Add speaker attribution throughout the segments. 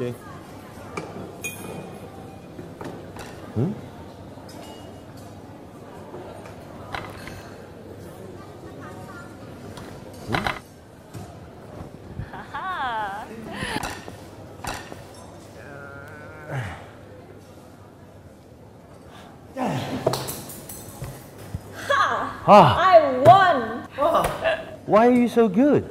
Speaker 1: Okay. Hmm?
Speaker 2: Haha.
Speaker 1: Ah,
Speaker 2: I won!
Speaker 1: why are you so good?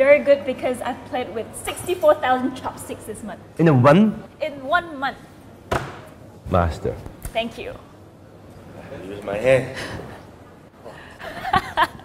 Speaker 2: I'm very good because I've played with 64,000 chopsticks this month.
Speaker 1: In a one
Speaker 2: In one month.
Speaker 1: master.
Speaker 2: Thank you.
Speaker 3: I Use my hand.